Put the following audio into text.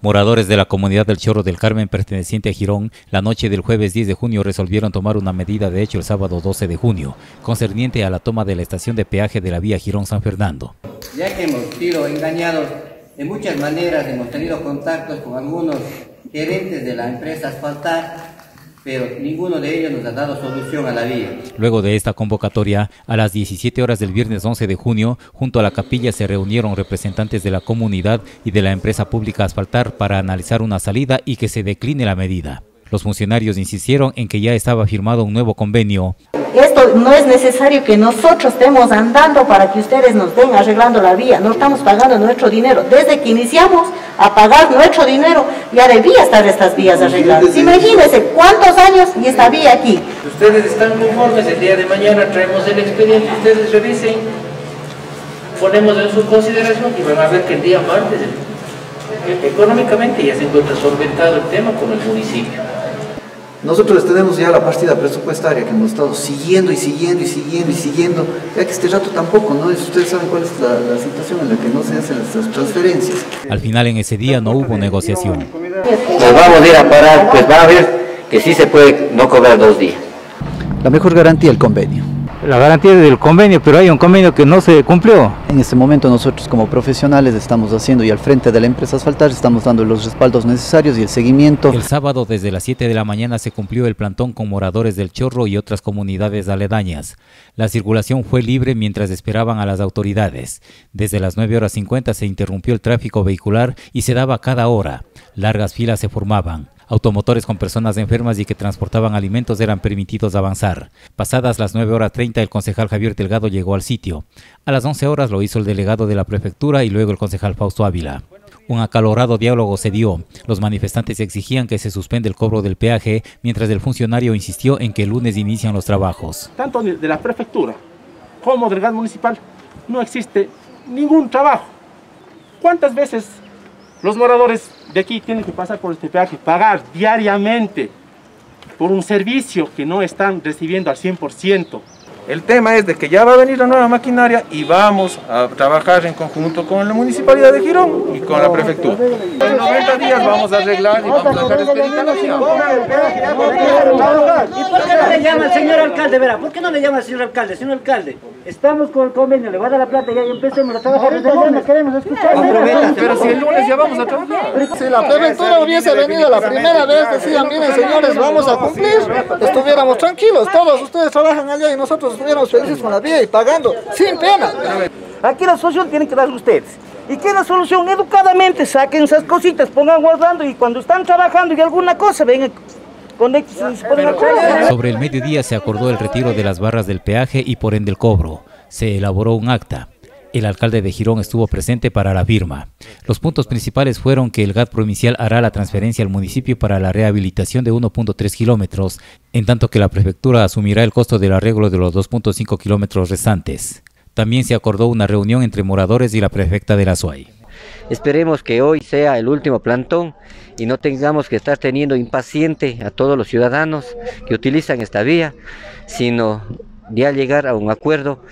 Moradores de la comunidad del Chorro del Carmen perteneciente a Girón, la noche del jueves 10 de junio resolvieron tomar una medida de hecho el sábado 12 de junio, concerniente a la toma de la estación de peaje de la vía Girón-San Fernando. Ya que hemos sido engañados de muchas maneras, hemos tenido contactos con algunos gerentes de la empresa Asfaltar, pero ninguno de ellos nos ha dado solución a la vía. Luego de esta convocatoria, a las 17 horas del viernes 11 de junio, junto a la capilla se reunieron representantes de la comunidad y de la empresa pública Asfaltar para analizar una salida y que se decline la medida. Los funcionarios insistieron en que ya estaba firmado un nuevo convenio. Esto no es necesario que nosotros estemos andando para que ustedes nos den arreglando la vía. No estamos pagando nuestro dinero. Desde que iniciamos a pagar nuestro dinero, ya debía estar estas vías arregladas. Imagínense cuántos años y esta vía aquí. Ustedes están conformes, el día de mañana traemos el expediente, ustedes revisen, ponemos en su consideración y van a ver que el día martes económicamente ya se encuentra solventado el tema con el municipio. Nosotros tenemos ya la partida presupuestaria que hemos estado siguiendo y siguiendo y siguiendo y siguiendo, ya que este rato tampoco, ¿no? Ustedes saben cuál es la, la situación en la que no se hacen estas transferencias. Al final en ese día no hubo negociación. Nos vamos a ir a parar, pues va a ver que sí se puede no cobrar dos días. La mejor garantía el convenio la garantía del convenio, pero hay un convenio que no se cumplió. En este momento nosotros como profesionales estamos haciendo y al frente de la empresa Asfaltar estamos dando los respaldos necesarios y el seguimiento. El sábado desde las 7 de la mañana se cumplió el plantón con moradores del Chorro y otras comunidades aledañas. La circulación fue libre mientras esperaban a las autoridades. Desde las 9 horas 50 se interrumpió el tráfico vehicular y se daba cada hora. Largas filas se formaban. Automotores con personas enfermas y que transportaban alimentos eran permitidos avanzar. Pasadas las 9 horas 30, el concejal Javier Delgado llegó al sitio. A las 11 horas lo hizo el delegado de la prefectura y luego el concejal Fausto Ávila. Un acalorado diálogo se dio. Los manifestantes exigían que se suspende el cobro del peaje, mientras el funcionario insistió en que el lunes inician los trabajos. Tanto de la prefectura como del gas municipal no existe ningún trabajo. ¿Cuántas veces los moradores de aquí tienen que pasar por este peaje, pagar diariamente por un servicio que no están recibiendo al 100%. El tema es de que ya va a venir la nueva maquinaria y vamos a trabajar en conjunto con la Municipalidad de Girón y con la Prefectura. En 90 días vamos a arreglar y vamos a la ¿Y por qué no le llama al señor alcalde? Verá, ¿por qué no le llama al señor alcalde? Señor alcalde, estamos con el convenio, le va a dar la plata y empecemos a trabajar. Ahorita queremos escuchar. Pero si el lunes ya vamos a trabajar. Si la prefectura hubiese venido la primera vez, decían, miren señores, vamos a cumplir, estuviéramos tranquilos, todos ustedes trabajan allá y nosotros estuviéramos felices con la vía y pagando, sin pena. Aquí la solución tienen que dar ustedes. ¿Y qué es la solución? Educadamente saquen esas cositas, pongan guardando y cuando están trabajando y alguna cosa, vengan con Sobre el mediodía se acordó el retiro de las barras del peaje y por ende el cobro. Se elaboró un acta. El alcalde de Girón estuvo presente para la firma. Los puntos principales fueron que el GAT provincial hará la transferencia al municipio para la rehabilitación de 1.3 kilómetros, en tanto que la prefectura asumirá el costo del arreglo de los 2.5 kilómetros restantes. También se acordó una reunión entre moradores y la prefecta de la SUAY. Esperemos que hoy sea el último plantón y no tengamos que estar teniendo impaciente a todos los ciudadanos que utilizan esta vía, sino ya llegar a un acuerdo.